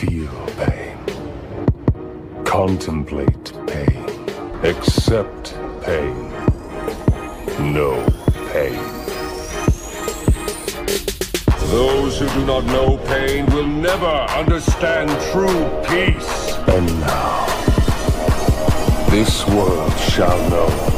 Feel pain. Contemplate pain. Accept pain. No pain. Those who do not know pain will never understand true peace. And now, this world shall know.